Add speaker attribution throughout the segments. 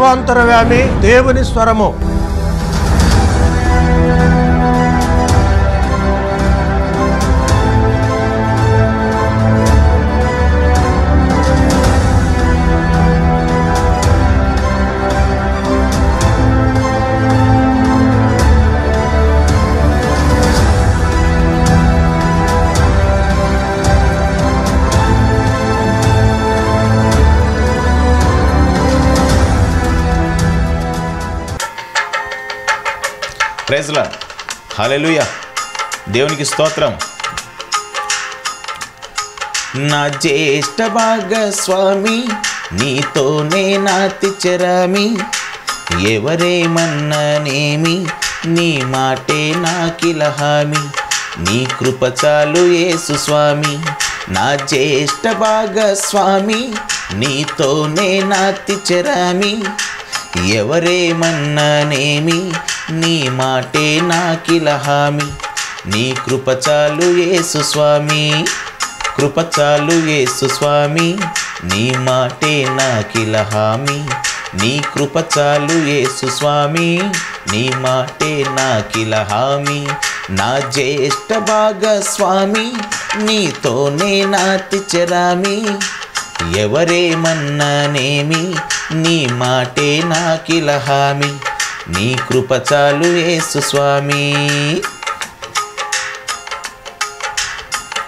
Speaker 1: సర్వాంతరవ్యామి దేవుని స్వరము.
Speaker 2: ప్రైజ్లా హల్లెలూయా దేవునికి స్తోత్రం. నా జ్యేష్ఠ భాగస్వామి నీతోనే నాతి చరామి ఎవరేమన్ననేమి నీ మాటే నాకిలహామి. నీ కృప చాలు యేసు స్వామి. నా జ్యేష్ఠ భాగస్వామి నీతోనే నాతి చరామి ఎవరేమన్నానేమి నీ మాటే నాకిల నాకిలహామి నీ కృప చాలు యేసు స్వామి. కృప చాలు యేసు స్వామి. నీ మాటే నాకిల నాకిలహామి నీ కృప చాలు యేసు స్వామి. నీ మాటే నాకిల నాకిలహామి నా జ్యేష్ఠ భాగస్వామి నీతోనే నాతి చరామి ఎవరేమన్నానేమి నీ మాటే నాకిల హామీ. నీ కృప చాలు యేసు స్వామి.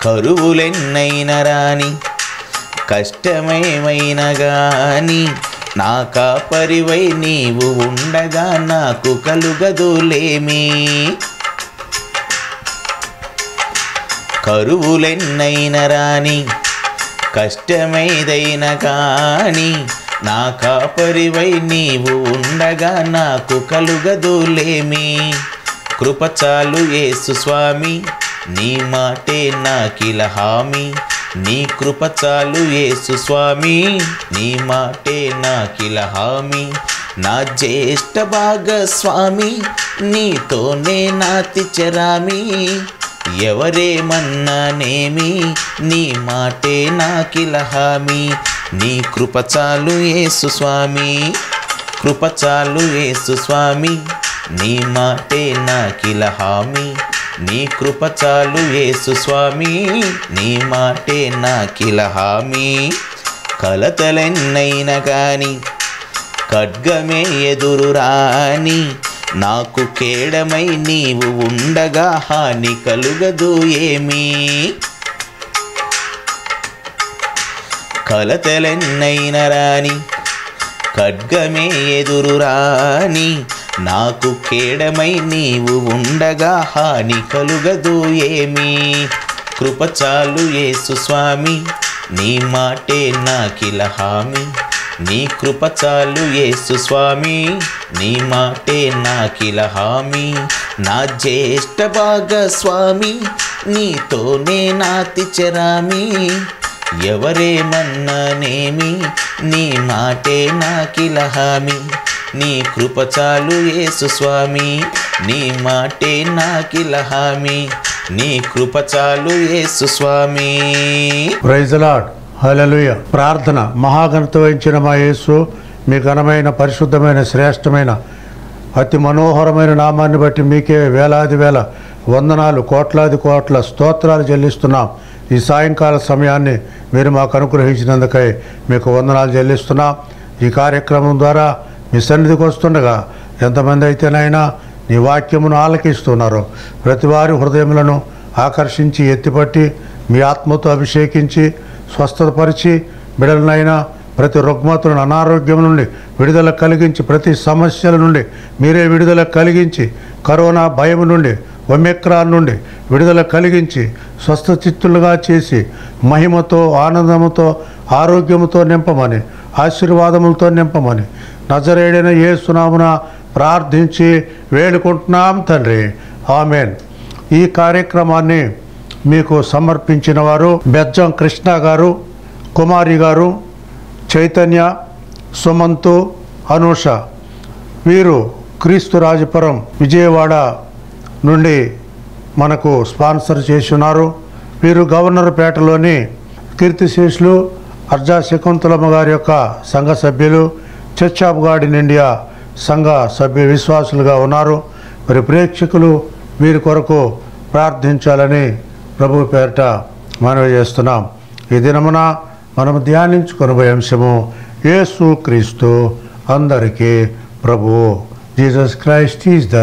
Speaker 2: కరువులెన్నైన రాని కష్టమేమైన గాని నా కాపరివై నీవు ఉండగా నాకు కలుగదులేమి. కరువులెన్నైన రాని కష్టమేదైన కానీ నా కాపరివై నీవు ఉండగా నాకు కలుగదులేమి. కృపచాలు ఏసు యేసు స్వామి నీ మాటే నాకిలహామి నీ కృపచాలు ఏసు యేసు స్వామి నీ మాటే నాకిలహామి నా జ్యేష్ఠ భాగస్వామి నీతోనే నాతి చరామి ఎవరేమన్నానేమి నీ మాటే నాకిలహామి నీ కృప చాలు యేసు స్వామి. కృప చాలు యేసు స్వామి. నీ మాటే నాకిలహామి నీ కృప చాలు యేసు స్వామి. నీ మాటే నాకిలహామి కలతలెన్నైన కానీ ఖడ్గమే ఎదురు రాని నాకు కేడమై నీవు ఉండగా హాని కలుగదు ఏమీ. కలతలెన్నైన రాని ఖడ్గమే ఎదురు రాని నాకు కేడమై నీవు ఉండగా హాని కలుగదు ఏమీ. కృపచాలు యేసు స్వామి నీ మాటే నాకిలహామి నీ కృపచాలు యేసు స్వామి నీ మాటే నాకిల హామీ. నా జ్యేష్ఠ భాగస్వామి నీతోనే నాతి చరామి ఎవరేమన్నానేమి? నీ మాటే నాకిలహామి నీ కృప చాలు యేసు స్వామి. నీ మాటే నాకిలహామి నీ కృప చాలు యేసు స్వామి.
Speaker 1: ప్రైజలాడ్ హలలుయ ప్రార్థన మహాగణత వహించిన మా యేసు మీ ఘనమైన పరిశుద్ధమైన శ్రేష్టమైన అతి మనోహరమైన నామాన్ని బట్టి మీకే వేలాది వేల వందనాలు కోట్లాది కోట్ల స్తోత్రాలు చెల్లిస్తున్నాం. ఈ సాయంకాల సమయాన్ని మీరు మాకు అనుగ్రహించినందుకై మీకు వందనాలు చెల్లిస్తున్నాం. ఈ కార్యక్రమం ద్వారా మీ సన్నిధికి వస్తుండగా ఎంతమంది అయితేనైనా నీ వాక్యమును ఆలకిస్తున్నారు. ప్రతి వారి హృదయములను ఆకర్షించి ఎత్తిపట్టి మీ ఆత్మతో అభిషేకించి స్వస్థతపరిచి బిడలనైనా ప్రతి రుగ్మతులను అనారోగ్యం నుండి విడుదల కలిగించి ప్రతి సమస్యల నుండి మీరే విడుదల కలిగించి కరోనా భయం నుండి ఒమెక్రాన్ నుండి విడుదల కలిగించి స్వస్థ చిత్తులుగా చేసి మహిమతో ఆనందముతో ఆరోగ్యముతో నింపమని ఆశీర్వాదములతో నింపమని నజరేడైన ఏ సునామున ప్రార్థించి వేడుకుంటున్నాం తండ్రి. ఆమెన్. ఈ కార్యక్రమాన్ని మీకు సమర్పించిన వారు బెజ్జం కృష్ణ గారు కుమారి గారు చైతన్య సుమంతు అనూష. వీరు క్రీస్తు రాజపురం విజయవాడ నుండి మనకు స్పాన్సర్ చేసి ఉన్నారు వీరు గవర్నర్పేటలోని కీర్తిశేషులు అర్జా శకుంతలమ్మ గారి యొక్క సంఘ సభ్యులు church of God in India సంఘ సభ్య విశ్వాసులుగా ఉన్నారు. మరి ప్రేక్షకులు వీరి కొరకు ప్రార్థించాలని ప్రభు పేరిట మనవి చేస్తున్నాం. ఈ దినమున మనం ధ్యానించుకునే అంశము యేసు క్రీస్తు అందరికీ ప్రభువు. Jesus Christ is the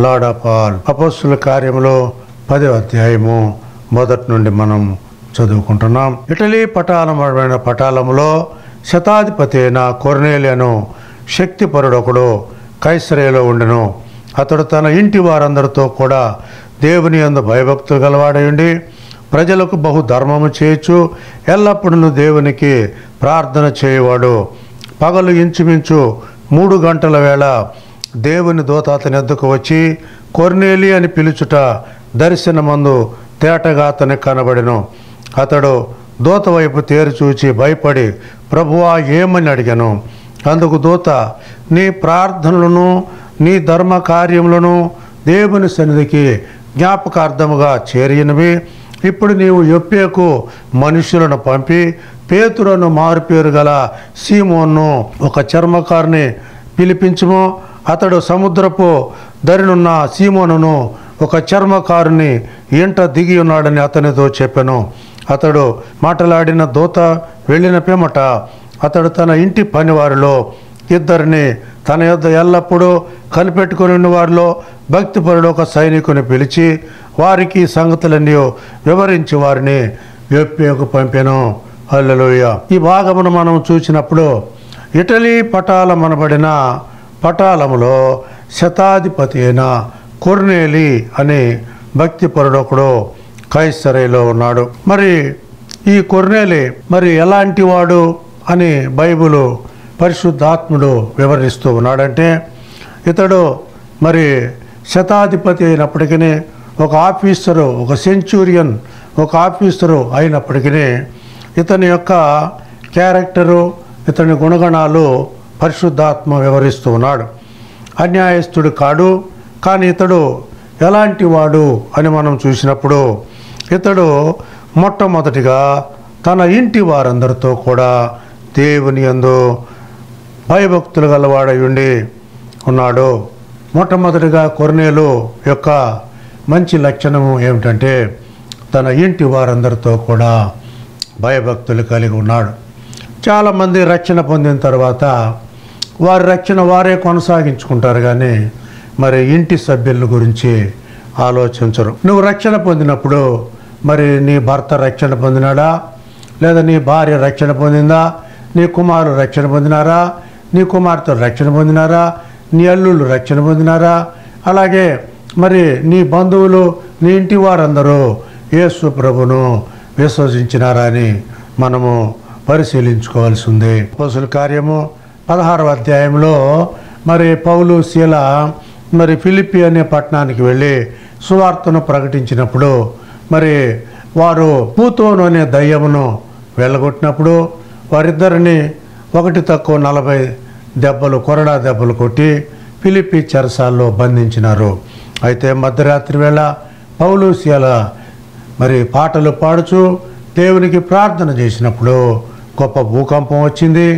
Speaker 1: Lord of all. అపోస్తుల కార్యంలో పదే అధ్యాయము మొదటి నుండి మనం చదువుకుంటున్నాం. ఇటలీ పటాలమైన పటాలములో శతాధిపతి అయిన కొరనేలియను శక్తిపరుడొకడు కైసరేలో ఉండెను. అతడు తన ఇంటి వారందరితో కూడా దేవుని అందు భయభక్తులు గలవాడయుండి ప్రజలకు బహు ధర్మము చేయొచ్చు ఎల్లప్పుడూ దేవునికి ప్రార్థన చేయవాడు. పగలు ఇంచుమించు మూడు గంటల వేళ దేవుని దూత అతని ఎద్దుకు వచ్చి కొర్నేలి అని పిలుచుట దర్శనమందు తేటగా అతని కనబడెను. అతడు దూత వైపు తేరు చూచి భయపడి ప్రభువా ఏమని అడిగాను? అందుకు దూత నీ ప్రార్థనలను నీ ధర్మ కార్యములను దేవుని సన్నిధికి జ్ఞాపకార్థముగా చేరినవి ఇప్పుడు నీవు యొప్పేకు మనుషులను పంపి పేతురను మారుపేరు గల సీమోన్ను ఒక చర్మకారిని పిలిపించము. అతడు సముద్రపు దరినున్న సీమోనును ఒక చర్మకారుని ఇంట దిగి ఉన్నాడని అతనితో చెప్పాను. అతడు మాట్లాడిన దూత వెళ్ళిన పిమ్మట అతడు తన ఇంటి పనివారిలో ఇద్దరిని తన యొద్ద ఎల్లప్పుడూ కనిపెట్టుకుని ఉన్న వారిలో భక్తిపరుడు ఒక సైనికుని పిలిచి వారికి సంగతులన్నీ వివరించి వారిని ఎప్పకు పంపాను. అల్లలోయ ఈ భాగమును మనం చూసినప్పుడు ఇటలీ పటాలమనబడిన పటాలములో శతాధిపతి అయిన కొర్నేలి అనే భక్తి పరుడొకడు కైసరైలో ఉన్నాడు. మరి ఈ కొర్నేలి మరి ఎలాంటి వాడు అని బైబిలు పరిశుద్ధాత్ముడు వివరిస్తూ ఉన్నాడంటే ఇతడు మరి శతాధిపతి అయినప్పటికీ ఒక ఆఫీసరు ఒక సెంచూరియన్ ఒక ఆఫీసరు అయినప్పటికీ ఇతని యొక్క క్యారెక్టరు ఇతని గుణగణాలు పరిశుద్ధాత్మ వివరిస్తూ ఉన్నాడు అన్యాయస్తుడు కాడు కానీ ఇతడు ఎలాంటి వాడు అని మనం చూసినప్పుడు ఇతడు మొట్టమొదటిగా తన ఇంటి వారందరితో కూడా దేవుని యందు భయభక్తులు గలవాడై ఉండి ఉన్నాడు. మొట్టమొదటిగా కొరనేలు యొక్క మంచి లక్షణము ఏమిటంటే తన ఇంటి వారందరితో కూడా భయభక్తులు కలిగి ఉన్నాడు. చాలామంది రక్షణ పొందిన తర్వాత వారి రక్షణ వారే కొనసాగించుకుంటారు కానీ మరి ఇంటి సభ్యుల గురించి ఆలోచించరు. నువ్వు రక్షణ పొందినప్పుడు మరి నీ భర్త రక్షణ పొందినాడా? లేదా నీ భార్య రక్షణ పొందిందా? నీ కుమారుడు రక్షణ పొందినారా? నీ కుమార్తె రక్షణ పొందినారా? నీ అల్లుళ్ళు రక్షణ పొందినారా? అలాగే మరి నీ బంధువులు నీ ఇంటి వారందరూ యేసు ప్రభును విశ్వసించినారా అని మనము పరిశీలించుకోవాల్సి ఉంది. కార్యము పదహారవ అధ్యాయంలో మరి పౌలు శీల మరి ఫిలిపి అనే పట్టణానికి వెళ్ళి సువార్తను ప్రకటించినప్పుడు మరి వారు పూతోను అనే దయ్యమును వెళ్ళగొట్టినప్పుడు వారిద్దరిని ఒకటి తక్కువ నలభై దెబ్బలు కొరడా దెబ్బలు కొట్టి ఫిలిపి చెరసాల్లో బంధించినారు. అయితే మధ్యరాత్రి వేళ పౌలు శీల మరి పాటలు పాడుచు దేవునికి ప్రార్థన చేసినప్పుడు గొప్ప భూకంపం వచ్చింది.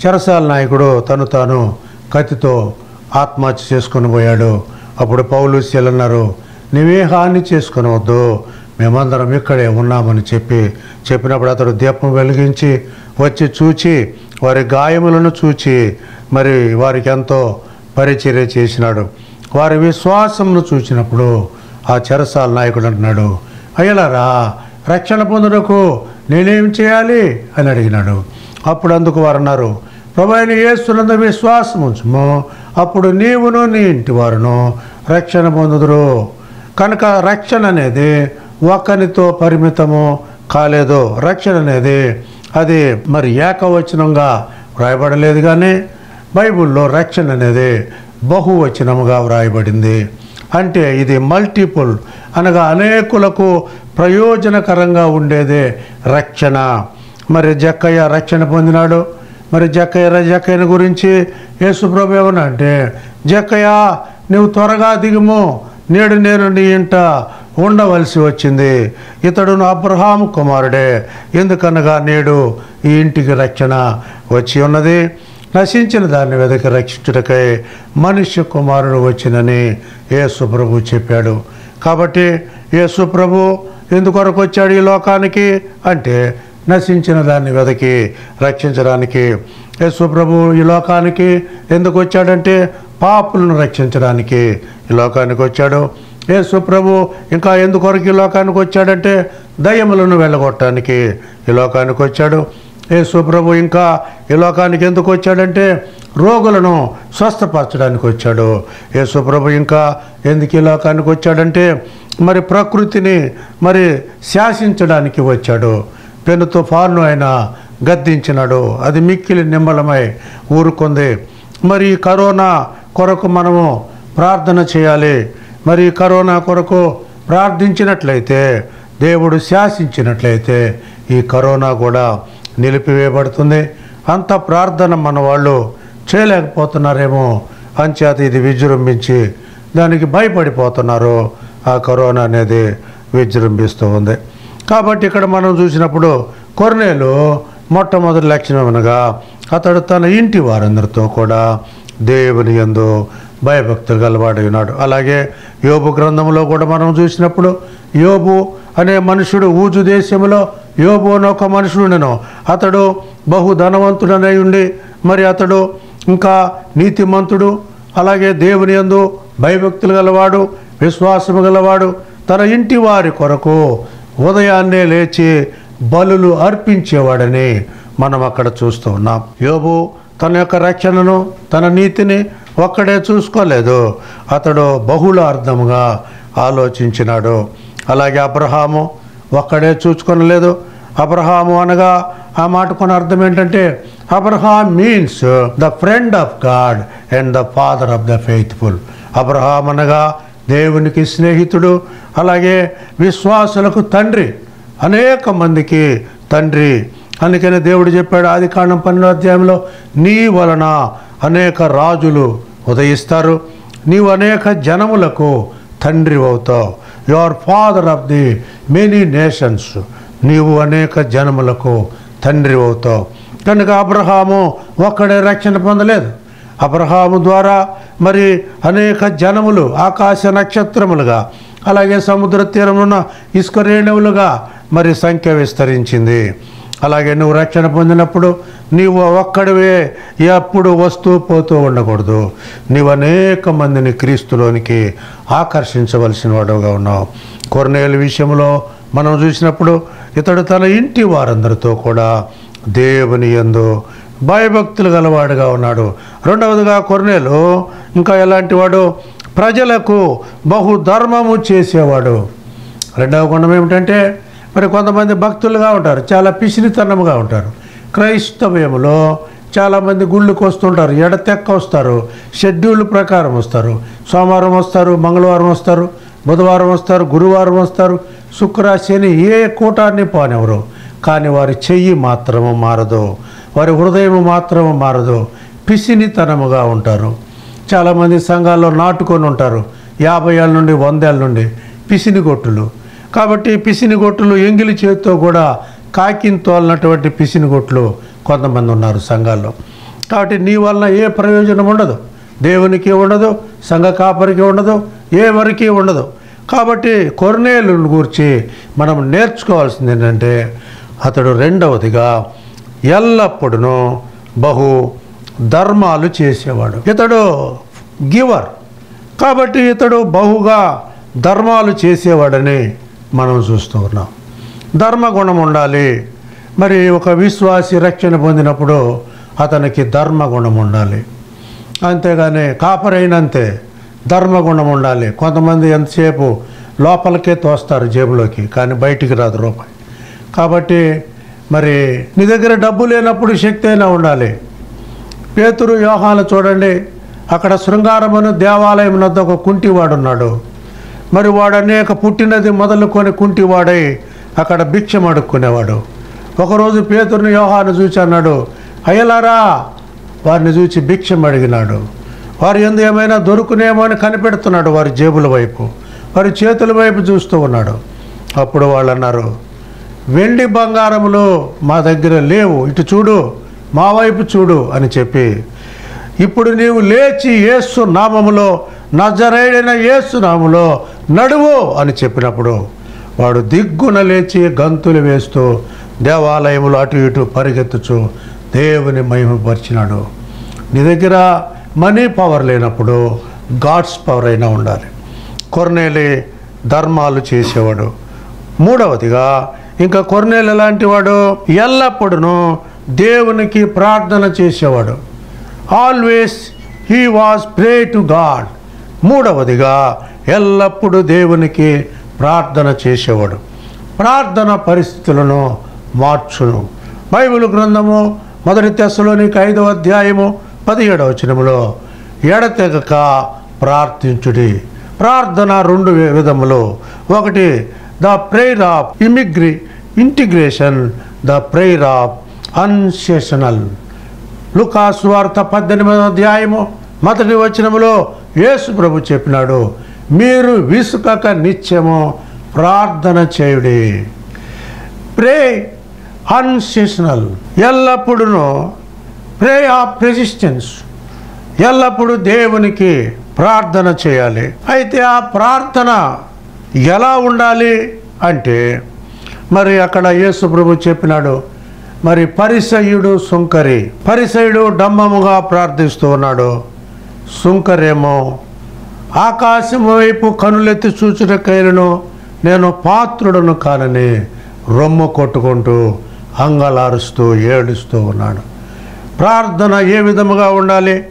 Speaker 1: చెరసాల నాయకుడు తను తాను కత్తితో ఆత్మహత్య చేసుకొని పోయాడు. అప్పుడు పౌలు అన్నారు నువ్వే హాని చేసుకుని వద్దు. మేమందరం ఇక్కడే ఉన్నామని చెప్పి చెప్పినప్పుడు అతడు దీపం వెలిగించి వచ్చి చూచి వారి గాయములను చూచి మరి వారికి ఎంతో పరిచర్య చేసినాడు. వారి విశ్వాసమును చూసినప్పుడు ఆ చెరసాల నాయకుడు అంటున్నాడు అయ్యలారా రక్షణ పొందుటకు నేనేం చేయాలి? అని అడిగినాడు. అప్పుడు అందుకు వారు అన్నారు ప్రభైన యేసునందు విశ్వాసం ఉంచుము. అప్పుడు నీవును నీ ఇంటి వారును రక్షణ పొందుదురు. కనుక రక్షణ అనేది ఒక్కనితో పరిమితము కాలేదు. రక్షణ అనేది అది మరి ఏకవచనంగా వ్రాయబడలేదు కానీ బైబిల్లో రక్షణ అనేది బహువచనముగా వ్రాయబడింది. అంటే ఇది మల్టిపుల్ అనగా అనేకులకు ప్రయోజనకరంగా ఉండేదే రక్షణ. మరి జక్కయ్య రక్షణ పొందినాడు. మరి జక్కయ్య జక్కయ్యని గురించి యేసుప్రభు ఏమన్నా అంటే జక్కయ్య నువ్వు త్వరగా దిగుము. నేడు నేను నీ ఇంట ఉండవలసి వచ్చింది. ఇతడును అబ్రహాము కుమారుడే. ఎందుకనగా నేడు ఈ ఇంటికి రక్షణ వచ్చి ఉన్నది. నశించిన దాన్ని వెదకి రక్షించుటకై మనుష్య కుమారుడు వచ్చినని యేసుప్రభు చెప్పాడు. కాబట్టి యేసుప్రభు ఎందుకొరకు వచ్చాడు ఈ లోకానికి? అంటే నశించిన దాన్ని వెతకి రక్షించడానికి. యశ్వ్రభు ఈ లోకానికి ఎందుకు వచ్చాడంటే పాపులను రక్షించడానికి ఈ లోకానికి వచ్చాడు. యేసుప్రభు ఇంకా ఎందుకొరకు ఈ లోకానికి వచ్చాడంటే దయ్యములను వెళ్ళగొట్టడానికి ఈ లోకానికి వచ్చాడు. యేసుప్రభు ఇంకా ఈ లోకానికి ఎందుకు వచ్చాడంటే రోగులను స్వస్థపరచడానికి వచ్చాడు. యేసుప్రభు ఇంకా ఎందుకు ఈ లోకానికి వచ్చాడంటే మరి ప్రకృతిని మరి శాసించడానికి వచ్చాడు. పెను తుఫాను ఆయన గద్దించినాడు. అది మిక్కిలి నిమ్మలమై ఊరుకుంది. మరి కరోనా కొరకు మనము ప్రార్థన చేయాలి. మరి కరోనా కొరకు ప్రార్థించినట్లయితే దేవుడు శాసించినట్లయితే ఈ కరోనా కూడా నిలిపివేయబడుతుంది. అంత ప్రార్థన మన వాళ్ళు చేయలేకపోతున్నారేమో. అంచేత ఇది విజృంభించి దానికి భయపడిపోతున్నారు. ఆ కరోనా అనేది విజృంభిస్తూ ఉంది. కాబట్టి ఇక్కడ మనం చూసినప్పుడు కొర్నేలు మొట్టమొదటి లక్షణం అనగా అతడు తన ఇంటి వారందరితో కూడా దేవుని యందు భయభక్తులు గలవాడై ఉన్నాడు. అలాగే యోబు గ్రంథంలో కూడా మనం చూసినప్పుడు యోబు అనే మనుషుడు ఊజు దేశంలో యోబు అని ఒక మనుషుడు నేను అతడు బహు ధనవంతుడనై ఉండి మరి అతడు ఇంకా నీతిమంతుడు అలాగే దేవుని యందు భయభక్తులు గలవాడు విశ్వాసము గలవాడు తన ఇంటి వారి కొరకు ఉదయాన్నే లేచి బలులు అర్పించేవాడని మనం అక్కడ చూస్తూ ఉన్నాం. యోబు తన యొక్క రక్షణను తన నీతిని ఒక్కడే చూసుకోలేదు. అతడు బహుళ అర్థముగా ఆలోచించినాడు. అలాగే అబ్రహాము ఒక్కడే చూసుకొనలేదు అబ్రహాము అనగా ఆ మాటకున్న అర్థం ఏంటంటే Abraham means the friend of God and the father of the faithful Abraham అనగా దేవునికి స్నేహితుడు అలాగే విశ్వాసులకు తండ్రి అనేక మందికి తండ్రి. అందుకనే దేవుడు చెప్పాడు ఆది కాండం పన్నెండో అధ్యాయంలో నీ వలన అనేక రాజులు ఉదయిస్తారు. నీవు అనేక జనములకు తండ్రి అవుతావు. You are father of the many nations నీవు అనేక జనములకు తండ్రి అవుతావు. కనుక అబ్రహాము ఒక్కడే రక్షణ పొందలేదు. అబ్రహాము ద్వారా మరి అనేక జనములు ఆకాశ నక్షత్రములుగా అలాగే సముద్ర తీరమున ఇసుక రేణువులుగా మరి సంఖ్య విస్తరించింది. అలాగే నువ్వు రక్షణ పొందినప్పుడు నీవు ఒక్కడివే ఎప్పుడు వస్తూ పోతూ ఉండకూడదు. నీవు అనేక మందిని క్రీస్తులోనికి ఆకర్షించవలసిన వాడుగా ఉన్నావు. కొరనేలు విషయంలో మనం చూసినప్పుడు ఇతడు తన ఇంటి వారందరితో కూడా దేవుని యందు భయభక్తులు గలవాడుగా ఉన్నాడు. రెండవదిగా కొర్నేలు ఇంకా ఎలాంటి వాడు ప్రజలకు బహు ధర్మము చేసేవాడు. రెండవ గుణం ఏమిటంటే మరి కొంతమంది భక్తులుగా ఉంటారు చాలా పిసినితనముగా ఉంటారు. క్రైస్తవ్యంలో చాలామంది గుళ్ళకి వస్తుంటారు ఎడతెక్క వస్తారు షెడ్యూల్ ప్రకారం వస్తారు. సోమవారం వస్తారు మంగళవారం వస్తారు బుధవారం వస్తారు గురువారం వస్తారు శుక్ర శని ఏ కూటాన్ని పోనివ్వరు. కానీ వారి చెయ్యి మాత్రము మారదు. వారి హృదయం మాత్రము మారదు. పిసినితనముగా ఉంటారు. చాలామంది సంఘాల్లో నాటుకొని ఉంటారు. యాభై ఏళ్ళ నుండి వందేళ్ళ నుండి పిసినిగొట్టులు. కాబట్టి పిసినిగొట్టులు ఎంగిలి చేతితో కూడా కాకిని తోలినటువంటి పిసినిగొట్లు కొంతమంది ఉన్నారు సంఘాల్లో. కాబట్టి నీ వలన ఏ ప్రయోజనం ఉండదు. దేవునికి ఉండదు సంఘ కాపరికి ఉండదు ఏ ఉండదు. కాబట్టి కొరనేలుని గురించి మనం నేర్చుకోవాల్సింది ఏంటంటే అతడు రెండవదిగా ఎల్లప్పుడూ బహు ధర్మాలు చేసేవాడు. ఇతడు గివర్. కాబట్టి ఇతడు బహుగా ధర్మాలు చేసేవాడని మనం చూస్తూ ఉన్నాం. ధర్మగుణం ఉండాలి. మరి ఒక విశ్వాసి రక్షణ పొందినప్పుడు అతనికి ధర్మగుణం ఉండాలి. అంతేగాని కాపరైనంతే ధర్మగుణం ఉండాలి. కొంతమంది ఎంతసేపు లోపలికే తోస్తారు జేబులోకి కానీ బయటికి రాదు రూపాయి. కాబట్టి మరి నీ దగ్గర డబ్బు లేనప్పుడు శక్తి అయినా ఉండాలి. పేతురు యోహాలు చూడండి. అక్కడ శృంగారమును దేవాలయం నద్ద ఒక కుంటివాడున్నాడు. మరి వాడు అనేక పుట్టినది మొదలుకొని కుంటివాడై అక్కడ భిక్షం అడుక్కునేవాడు ఒకరోజు పేతురుని యోహాను చూచి అన్నాడు అయ్యలారా! వారిని చూచి భిక్షం అడిగినాడు వారు ఎందు ఏమైనా దొరుకునేమో అని కనిపెడుతున్నాడు వారి జేబుల వైపు. వారి చేతుల వైపు చూస్తూ ఉన్నాడు. అప్పుడు వాళ్ళు అన్నారు వెండి బంగారములు మా దగ్గర లేవు. ఇటు చూడు మా వైపు చూడు అని చెప్పి ఇప్పుడు నీవు లేచి ఏసు నామములో నజరేడైన యేసు నామములో నడువు అని చెప్పినప్పుడు వాడు దిగ్గున లేచి గంతులు వేస్తూ దేవాలయములు అటు ఇటు పరిగెత్తుచు దేవుని మహిమపరిచినాడు. నీ దగ్గర మనీ పవర్ లేనప్పుడు గాడ్స్ పవర్ అయినా ఉండాలి. కొర్నేలి ధర్మాలు చేసేవాడు. మూడవదిగా ఇంకా కొరనేలు ఎలాంటి వాడు? ఎల్లప్పుడూ దేవునికి ప్రార్థన చేసేవాడు. Always he was pray to God మూడవదిగా ఎల్లప్పుడూ దేవునికి ప్రార్థన చేసేవాడు. ప్రార్థన పరిస్థితులను మార్చును. బైబిల్ గ్రంథము మొదటి తెశలోనికి ఐదవ అధ్యాయము పదిహేడవ వచనములో ఎడతెగక ప్రార్థించుడి. ప్రార్థన రెండు విధములు. ఒకటి the prayer of ఇమిగ్రి integration the prayer of intercessional Lukasu వార్త పద్దెనిమిదవ అధ్యాయము మొదటి వచనములో యేసు ప్రభు చెప్పినాడు మీరు విసుకక నిత్యము ప్రార్థన చేయుడి. ప్రే అన్సెషనల్ ఎల్లప్పుడూ ప్రే ఆఫ్ రెసిస్టెన్స్. ఎల్లప్పుడూ దేవునికి ప్రార్థన చేయాలి. అయితే ఆ ప్రార్థన ఎలా ఉండాలి అంటే మరి అక్కడ యేసు ప్రభు చెప్పినాడు మరి పరిసయుడు సుంకరి పరిసయుడు డమ్మముగా ప్రార్థిస్తూ ఉన్నాడు. సుంకరేమో ఆకాశం వైపు కనులెత్తి చూచుటకైలను నేను పాత్రుడను కానని రొమ్ము కొట్టుకుంటూ అంగలారుస్తూ ఏడుస్తూ ఉన్నాడు. ప్రార్థన ఏ విధముగా ఉండాలి?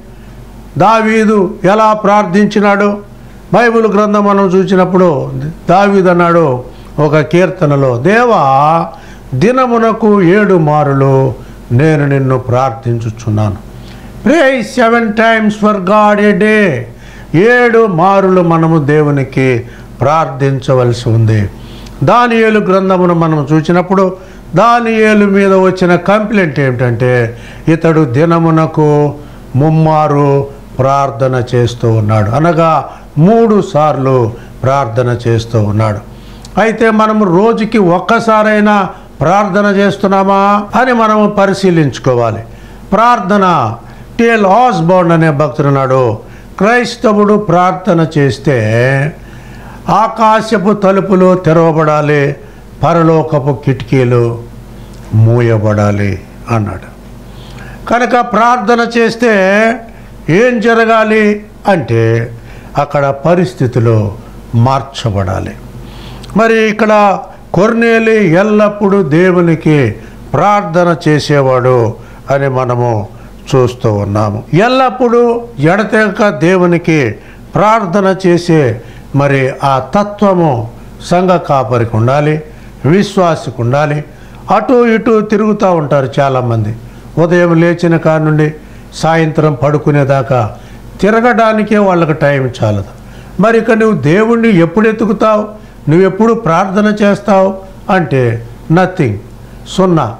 Speaker 1: దావీదు ఎలా ప్రార్థించినాడు? బైబిల్ గ్రంథం మనం చూసినప్పుడు దావిదన్నాడు ఒక కీర్తనలో దేవా దినమునకు ఏడు మారులు నేను నిన్ను ప్రార్థించుచున్నాను. Pray seven times for God a day ఏడు మారులు మనము దేవునికి ప్రార్థించవలసి ఉంది. దానియేలు గ్రంథమును మనం చూసినప్పుడు దానియేలు మీద వచ్చిన కంప్లైంట్ ఏమిటంటే ఇతడు దినమునకు ముమ్మారు ప్రార్థన చేస్తూ ఉన్నాడు. అనగా మూడు సార్లు ప్రార్థన చేస్తూ ఉన్నాడు. అయితే మనం రోజుకి ఒక్కసారైనా ప్రార్థన చేస్తున్నామా అని మనము పరిశీలించుకోవాలి. ప్రార్థన టిఎల్ హాస్బౌండ్ అనే భక్తుడున్నాడు క్రైస్తవుడు ప్రార్థన చేస్తే ఆకాశపు తలుపులు తెరవబడాలి పరలోకపు కిటికీలు మూయబడాలి అన్నాడు. కనుక ప్రార్థన చేస్తే ఏం జరగాలి అంటే అక్కడ పరిస్థితులు మార్చబడాలి. మరి ఇక్కడ కొర్నేలి ఎల్లప్పుడూ దేవునికి ప్రార్థన చేసేవాడు అని మనము చూస్తూ ఉన్నాము. ఎల్లప్పుడూ ఎడతెగక దేవునికి ప్రార్థన చేసే మరి ఆ తత్వము సంఘ కాపరికి ఉండాలి విశ్వాసకు ఉండాలి. అటు ఇటు తిరుగుతూ ఉంటారు చాలామంది. ఉదయం లేచిన కాడ నుండి సాయంత్రం పడుకునేదాకా తిరగడానికే వాళ్ళకి టైం చాలదు. మరి ఇక నువ్వు దేవుణ్ణి ఎప్పుడు ఎత్తుకుతావు? నువ్వు ఎప్పుడు ప్రార్థన చేస్తావు? అంటే నథింగ్. సున్నా.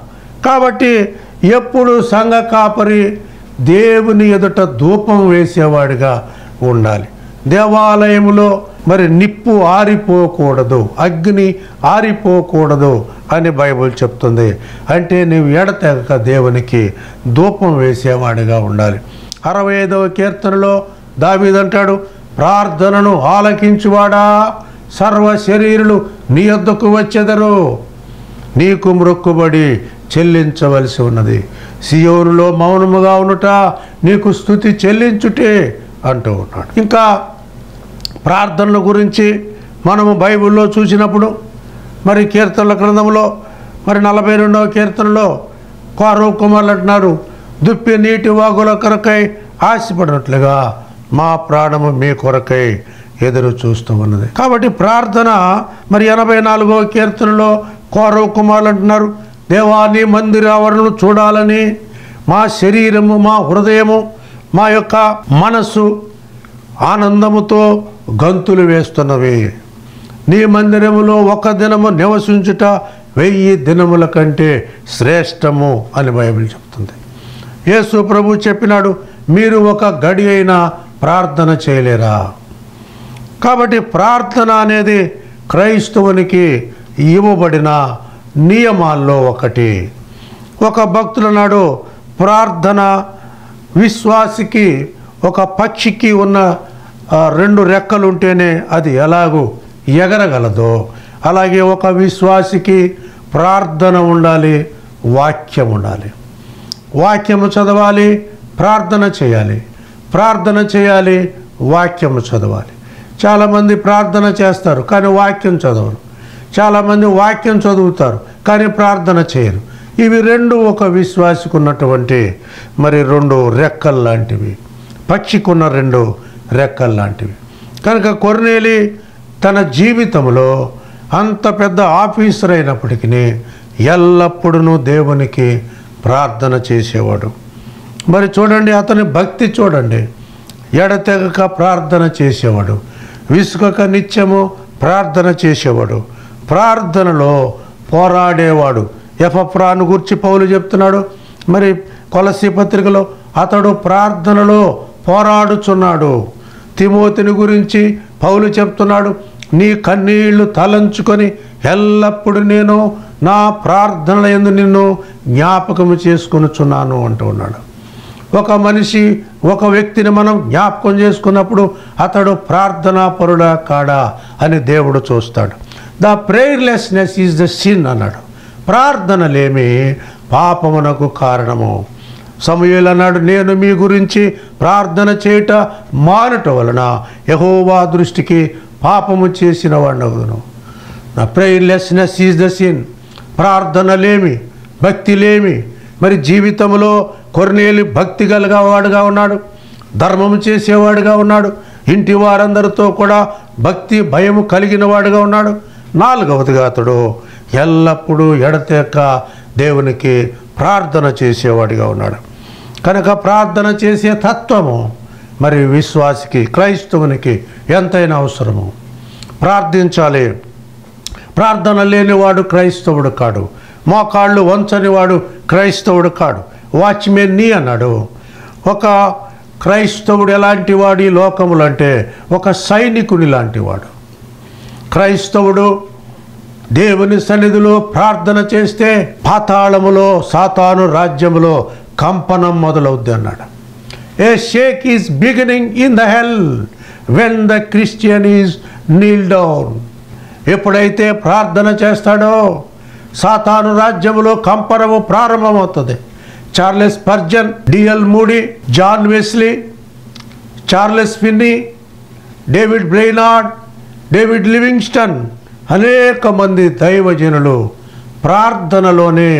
Speaker 1: కాబట్టి ఎప్పుడు సంఘ కాపరి దేవుని ఎదుట ధూపం వేసేవాడిగా ఉండాలి. దేవాలయములో మరి నిప్పు ఆరిపోకూడదు. అగ్ని ఆరిపోకూడదు. అని బైబిల్ చెప్తుంది. అంటే నీవు ఎడతెగక దేవునికి ధూపం వేసేవాడిగా ఉండాలి. అరవై ఐదవ కీర్తనలో దావీదంటాడు ప్రార్థనను ఆలకించువాడా? సర్వ శరీరులు నీ వద్దకు వచ్చెదరు. నీకు మ్రొక్కుబడి చెల్లించవలసి ఉన్నది. సియోనులో మౌనముగా ఉండుట నీకు స్థుతి చెల్లించుటే అంటూ ఉన్నాడు. ఇంకా ప్రార్థనల గురించి మనము బైబిల్లో చూసినప్పుడు మరి కీర్తనల గ్రంథంలో మరి నలభై రెండవ కీర్తనలో కారు కుమారులు అంటున్నారు దుప్పి నీటి వాగుల కొరకై ఆశపడినట్లుగా మా ప్రాణము మీ కొరకై ఎదురు చూస్తూ ఉన్నది. కాబట్టి ప్రార్థన మరి ఎనభై నాలుగవ కీర్తనలో కౌరవ కుమారులు అంటున్నారు దేవా నీ మందిర ఆవరణను చూడాలని మా శరీరము మా హృదయము మా యొక్క మనసు ఆనందముతో గంతులు వేస్తున్నవి. నీ మందిరములో ఒక దినము నివసించుట వెయ్యి దినముల కంటే శ్రేష్టము అని బైబిల్ చెప్తుంది. యేసు ప్రభు చెప్పినాడు మీరు ఒక గడి అయినా ప్రార్థన చేయలేరా? కాబట్టి ప్రార్థన అనేది క్రైస్తవునికి ఇవ్వబడిన నియమాల్లో ఒకటి. ఒక భక్తుల నాడు ప్రార్థన విశ్వాసికి ఒక పక్షికి ఉన్న రెండు రెక్కలు ఉంటేనే అది ఎలాగూ ఎగరగలదో. అలాగే ఒక విశ్వాసికి ప్రార్థన ఉండాలి వాక్యం ఉండాలి. వాక్యము చదవాలి ప్రార్థన చేయాలి. ప్రార్థన చేయాలి వాక్యము చదవాలి. చాలామంది ప్రార్థన చేస్తారు కానీ వాక్యం చదవరు. చాలామంది వాక్యం చదువుతారు కానీ ప్రార్థన చేయరు. ఇవి రెండు ఒక విశ్వాసికి ఉన్నటువంటి మరి రెండు రెక్కలు లాంటివి పక్షికున్న రెండు రెక్కలు లాంటివి కనుక కొర్నేలి తన జీవితంలో అంత పెద్ద ఆఫీసర్ అయినప్పటికీ ఎల్లప్పుడూ దేవునికి ప్రార్థన చేసేవాడు. మరి చూడండి అతని భక్తి చూడండి. ఎడతెగక ప్రార్థన చేసేవాడు. విసుగక నిత్యము ప్రార్థన చేసేవాడు. ప్రార్థనలో పోరాడేవాడు. ఎఫప్రాను గురించి పౌలు చెప్తున్నాడు. మరి కొలసి పత్రికలో అతడు ప్రార్థనలో పోరాడుచున్నాడు. తిమోతిని గురించి పౌలు చెప్తున్నాడు. నీ కన్నీళ్ళు తలంచుకొని ఎల్లప్పుడు నేను నా ప్రార్థనల ఎందు నిన్ను జ్ఞాపకము చేసుకొనుచున్నాను అంటూ ఉన్నాడు. ఒక మనిషి ఒక వ్యక్తిని మనం జ్ఞాపకం చేసుకున్నప్పుడు అతడు ప్రార్థనాపరుడా కాడా అని దేవుడు చూస్తాడు. The prayerlessness is the sin అన్నాడు. ప్రార్థనలేమి పాపమునకు కారణము. సమయలు అన్నాడు నేను మీ గురించి ప్రార్థన చేయట మానట వలన యహోవా దృష్టికి పాపము చేసిన వాడినవును నా ప్రేయర్లెస్నెస్ ఈజ్ ద సీన్ ప్రార్థనలేమి భక్తి లేమి మరి జీవితంలో కొర్నేలి భక్తి వాడుగా ఉన్నాడు. ధర్మము చేసేవాడుగా ఉన్నాడు. ఇంటి వారందరితో కూడా భక్తి భయము కలిగిన వాడుగా ఉన్నాడు. నాలుగవదిగా అతడు ఎల్లప్పుడూ ఎడతెక్క దేవునికి ప్రార్థన చేసేవాడిగా ఉన్నాడు. కనుక ప్రార్థన చేసే తత్వము మరి విశ్వాసికి క్రైస్తవునికి ఎంతైనా అవసరము. ప్రార్థించాలి. ప్రార్థన లేనివాడు క్రైస్తవుడు కాడు. మోకాళ్ళు వంచని వాడు క్రైస్తవుడు కాడు. వాచ్మెన్ నీ అన్నాడు. ఒక క్రైస్తవుడు ఎలాంటి వాడు ఈ లోకములంటే ఒక సైనికుని లాంటివాడు క్రైస్తవుడు దేవుని సన్నిధిలో ప్రార్థన చేస్తే పాతాళములో సాతాను రాజ్యములో కంపనం మొదలవుద్ది అన్నాడు. A shake is beginning in the hell when the Christian is kneel down ఎప్పుడైతే ప్రార్థన చేస్తాడో సాతాను రాజ్యములో కంపరము ప్రారంభమవుతుంది. Charles Spurgeon DL Moody John Wesley Charles Finney David Brainerd David Livingstone అనేక మంది దైవజనులు ప్రార్థనలోనే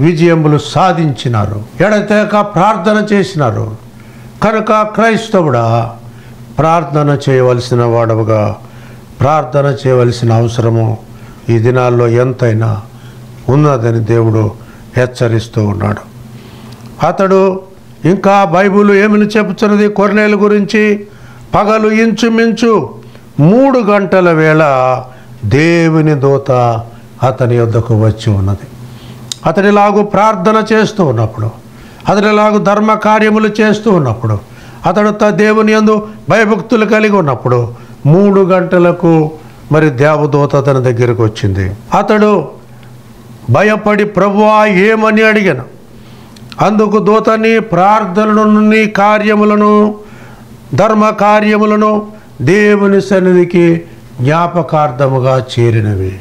Speaker 1: విజయములు సాధించినారు. ఎడతేక ప్రార్థన చేసినారు. కనుక క్రైస్తవుడా ప్రార్థన చేయవలసిన వాడవుగా ప్రార్థన చేయవలసిన అవసరము ఈ దినాల్లో ఎంతైనా ఉన్నదని దేవుడు హెచ్చరిస్తూ ఉన్నాడు. అతడు ఇంకా బైబుల్ ఏమని చెబుతున్నది? కొర్నేలు గురించి పగలు ఇంచుమించు మూడు గంటల వేళ దేవుని దూత అతని యొద్దకు వచ్చి ఉన్నది. అతనిలాగు ప్రార్థన చేస్తూ ఉన్నప్పుడు అతనిలాగు ధర్మ కార్యములు చేస్తూ ఉన్నప్పుడు అతడు తా దేవుని యందు భయభక్తులు కలిగి ఉన్నప్పుడు మూడు గంటలకు మరి దేవదూత అతని దగ్గరికి వచ్చింది. అతడు భయపడి ప్రభువా ఏమని అడిగాను? అందుకు దూత నీ ప్రార్థనలను నీ కార్యములను ధర్మ కార్యములను దేవుని సన్నిధికి జ్ఞాపకార్థముగా చేరినవి.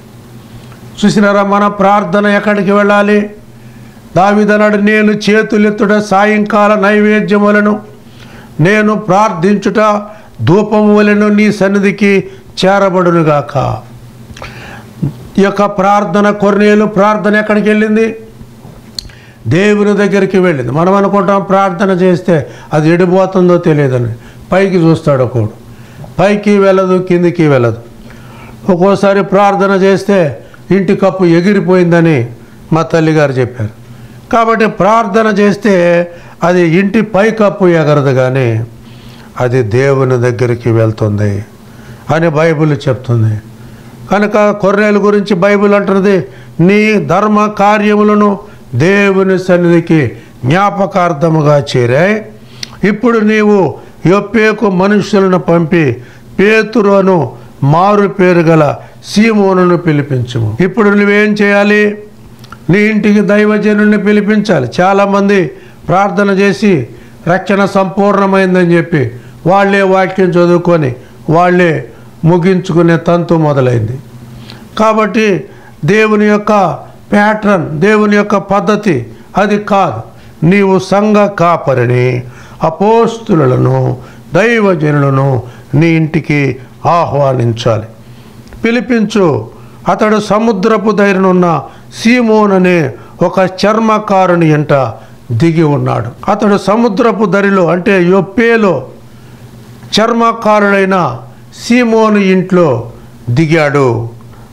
Speaker 1: చూసినారా మన ప్రార్థన ఎక్కడికి వెళ్ళాలి? దావిదనడు నేను చేతులెత్తుట సాయంకాల నైవేద్యములను నేను ప్రార్థించుట ధూపము వలెను నీ సన్నిధికి చేరబడునుగాక. ఈ యొక్క ప్రార్థన కొర్నేలు ప్రార్థన ఎక్కడికి వెళ్ళింది? దేవుని దగ్గరికి వెళ్ళింది. మనం అనుకుంటాం ప్రార్థన చేస్తే అది ఎడిపోతుందో తెలియదని. పైకి చూస్తాడు ఒకడు. పైకి వెళ్ళదు కిందికి వెళ్ళదు. ఒక్కోసారి ప్రార్థన చేస్తే ఇంటి కప్పు ఎగిరిపోయిందని మా తల్లిగారు చెప్పారు. కాబట్టి ప్రార్థన చేస్తే అది ఇంటి పైకప్పు ఎగరదు కానీ అది దేవుని దగ్గరికి వెళ్తుంది అని బైబిల్ చెప్తుంది. కనుక కొర్రేల గురించి బైబిల్ అంటున్నది నీ ధర్మ కార్యములను దేవుని సన్నిధికి జ్ఞాపకార్థముగా చేరాయి ఇప్పుడు నీవు యొప్పేకు మనుషులను పంపి పేతురును మారు పేరు గల సీమోనును పిలిపించుము. ఇప్పుడు నువ్వేం చేయాలి? నీ ఇంటికి దైవజనుడిని పిలిపించాలి. చాలామంది ప్రార్థన చేసి రక్షణ సంపూర్ణమైందని చెప్పి వాళ్ళే వాక్యం చదువుకొని వాళ్ళే ముగించుకునే తంతు మొదలైంది. కాబట్టి దేవుని యొక్క ప్యాటర్న్ దేవుని యొక్క పద్ధతి అది కాదు. నీవు సంఘ కాపరిని అపోస్తులను దైవజనులను నీ ఇంటికి ఆహ్వానించాలి. పిలిపించు. అతడు సముద్రపు ధైర్యనున్న సీమోన్ అనే ఒక చర్మకారుని ఎంట దిగి ఉన్నాడు. అతడు సముద్రపు దరిలో అంటే యొప్పేలో చర్మకారుడైన సీమోను ఇంట్లో దిగాడు.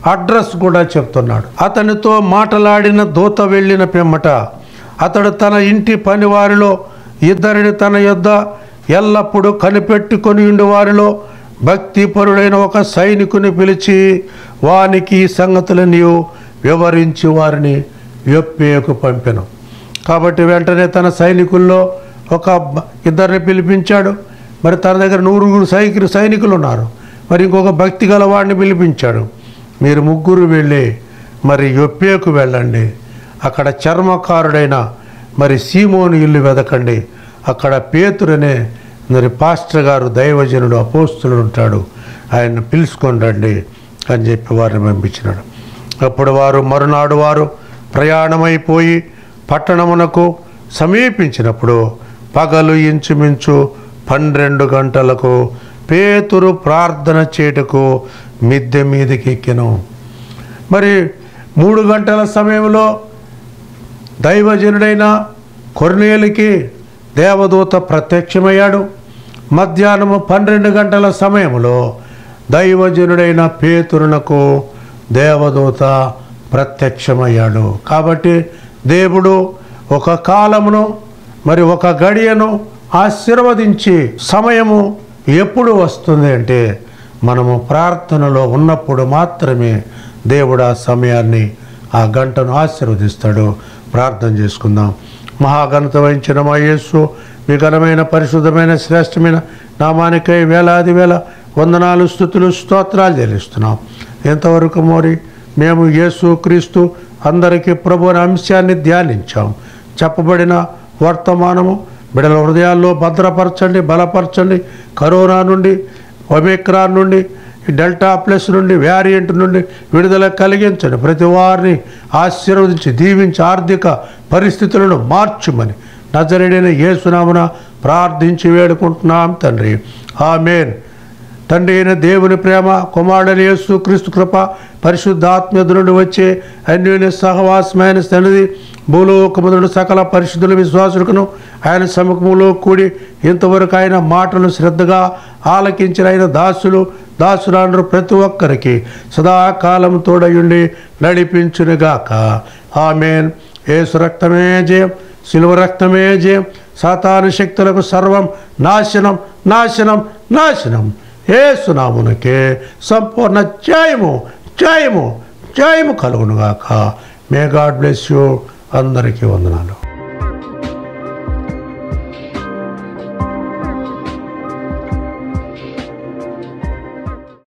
Speaker 1: అడ్రస్ కూడా చెప్తున్నాడు. అతనితో మాటలాడిన దూత వెళ్ళిన పిమ్మట అతడు తన ఇంటి పనివారిలో ఇద్దరిని తన యొద్ద ఎల్లప్పుడూ కనిపెట్టుకొని ఉండి వారిలో భక్తిపరుడైన ఒక సైనికుని పిలిచి వానికి ఈ సంగతులు నీవు వివరించి వారిని యొప్పేకు పంపెను. కాబట్టి వెంటనే తన సైనికుల్లో ఒక ఇద్దరిని పిలిపించాడు. మరి తన దగ్గర నూరుగురు సైనికులు సైనికులు ఉన్నారు మరి ఇంకొక భక్తి గలవాడిని పిలిపించాడు. మీరు ముగ్గురు వెళ్ళి మరి యొప్పేకు వెళ్ళండి. అక్కడ చర్మకారుడైన మరి సీమోను ఇల్లు వెదకండి. అక్కడ పేతురనే మరి పాస్టర్ గారు దైవజనుడు అపోస్తులు ఉంటాడు. ఆయన పిలుచుకొని రండి అని చెప్పి వారిని పంపించినాడు. అప్పుడు వారు మరునాడు వారు ప్రయాణమైపోయి పట్టణమునకు సమీపించినప్పుడు పగలు ఇంచుమించు పన్నెండు గంటలకు పేతురు ప్రార్థన చేటుకు మిద్దె మీదకి ఎక్కెను. మరి మూడు గంటల సమయంలో దైవజనుడైన కొర్నేలికి దేవదూత ప్రత్యక్షమయ్యాడు. మధ్యాహ్నము పన్నెండు గంటల సమయంలో దైవజనుడైన పేతురునకు దేవదూత ప్రత్యక్షమయ్యాడు. కాబట్టి దేవుడు ఒక కాలమును మరి ఒక గడియను ఆశీర్వదించి సమయము ఎప్పుడు వస్తుంది అంటే మనము ప్రార్థనలో ఉన్నప్పుడు మాత్రమే దేవుడు ఆ సమయాన్ని ఆ గంటను ఆశీర్వదిస్తాడు. ప్రార్థన చేసుకుందాం. మహాగణత వహించిన మా యేసు మీ ఘనమైన పరిశుద్ధమైన శ్రేష్టమైన నామానికై వేలాది వేల వందనాలు స్థుతులు స్తోత్రాలు చెల్లిస్తున్నాం. ఎంతవరకు మోరి? మేము యేసు క్రీస్తు అందరికీ ప్రభు అనే అంశాన్ని ధ్యానించాం. చెప్పబడిన వర్తమానము బిడల హృదయాల్లో భద్రపరచండి బలపరచండి. కరోనా నుండి ఒమిక్రాన్ నుండి డెల్టా ప్లస్ నుండి వ్యారియంట్ నుండి విడుదల కలిగించండి. ప్రతి వారిని ఆశీర్వదించి దీవించి ఆర్థిక పరిస్థితులను మార్చుమని నజరుడైన యేసునామున ప్రార్థించి వేడుకుంటున్నాం తండ్రి. ఆమెన్. తండ్రి అయిన దేవుని ప్రేమ కుమారుడని యేసు క్రీస్తు కృప పరిశుద్ధాత్మీయత నుండి వచ్చే అన్యోన్య సహవాసమైన సన్నిధి భూలోకముదుడు సకల పరిశుద్ధుల విశ్వాసులకును ఆయన సముఖములో కూడి ఇంతవరకు ఆయన మాటలు శ్రద్ధగా ఆలకించిన ఆయన దాసులు దాసురాండ్రు ప్రతి ఒక్కరికి సదాకాలం తోడయుండి నడిపించునుగాక. ఆమెన్. ఏసు రక్తమే జయం శిలువ రక్తమే జయం సాతాను శక్తులకు సర్వం నాశనం నాశనం నాశనం. ఏసునామునకే సంపూర్ణ జయము జయము జయము కలుగునుగాక. మే గాడ్ బ్లెస్ యూ అందరికీ వందనాలు.